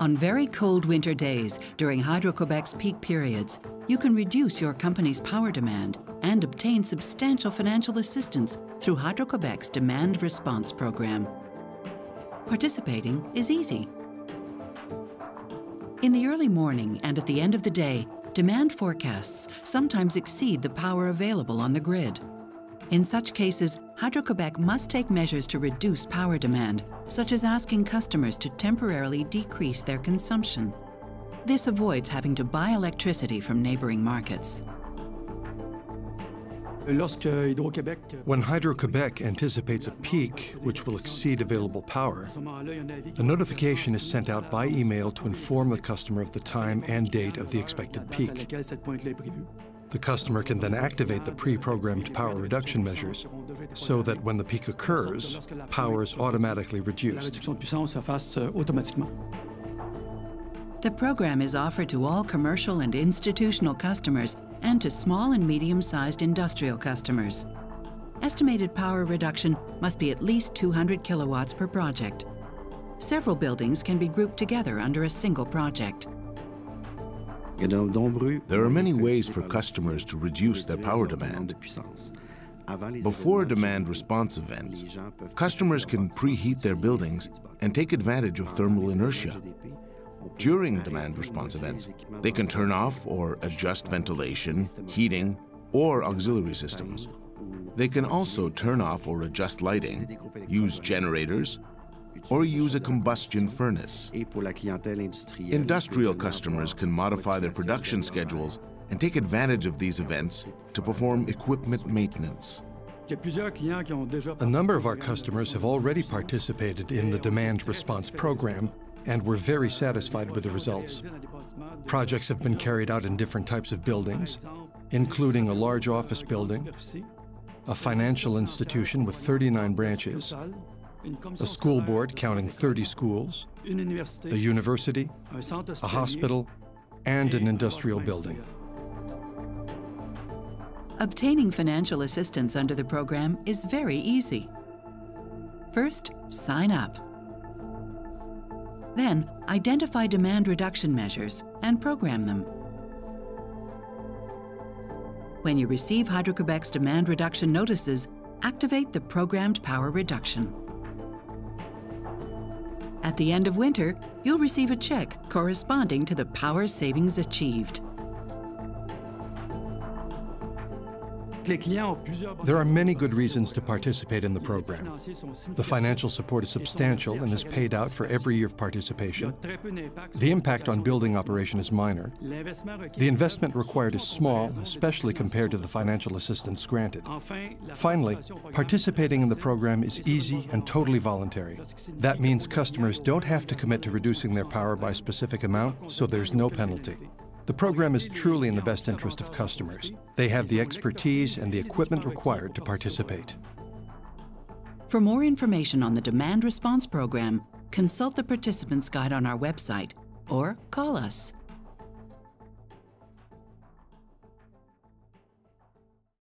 On very cold winter days during Hydro-Quebec's peak periods, you can reduce your company's power demand and obtain substantial financial assistance through Hydro-Quebec's Demand Response Program. Participating is easy. In the early morning and at the end of the day, demand forecasts sometimes exceed the power available on the grid. In such cases, Hydro-Quebec must take measures to reduce power demand, such as asking customers to temporarily decrease their consumption. This avoids having to buy electricity from neighboring markets. When Hydro-Quebec anticipates a peak which will exceed available power, a notification is sent out by email to inform the customer of the time and date of the expected peak. The customer can then activate the pre-programmed power reduction measures so that when the peak occurs, power is automatically reduced. The program is offered to all commercial and institutional customers and to small and medium-sized industrial customers. Estimated power reduction must be at least 200 kilowatts per project. Several buildings can be grouped together under a single project. There are many ways for customers to reduce their power demand. Before demand response events, customers can preheat their buildings and take advantage of thermal inertia. During demand response events, they can turn off or adjust ventilation, heating, or auxiliary systems. They can also turn off or adjust lighting, use generators, or use a combustion furnace. Industrial customers can modify their production schedules and take advantage of these events to perform equipment maintenance. A number of our customers have already participated in the demand response program and were very satisfied with the results. Projects have been carried out in different types of buildings, including a large office building, a financial institution with 39 branches, a school board counting 30 schools, a university, a hospital, and an industrial building. Obtaining financial assistance under the program is very easy. First, sign up. Then, identify demand reduction measures and program them. When you receive Hydro-Quebec's demand reduction notices, activate the programmed power reduction. At the end of winter, you'll receive a check corresponding to the power savings achieved. There are many good reasons to participate in the program. The financial support is substantial and is paid out for every year of participation. The impact on building operation is minor. The investment required is small, especially compared to the financial assistance granted. Finally, participating in the program is easy and totally voluntary. That means customers don't have to commit to reducing their power by a specific amount, so there's no penalty. The program is truly in the best interest of customers. They have the expertise and the equipment required to participate. For more information on the Demand Response Program, consult the Participants Guide on our website or call us